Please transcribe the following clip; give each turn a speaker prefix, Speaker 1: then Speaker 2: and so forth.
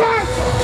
Speaker 1: Santo!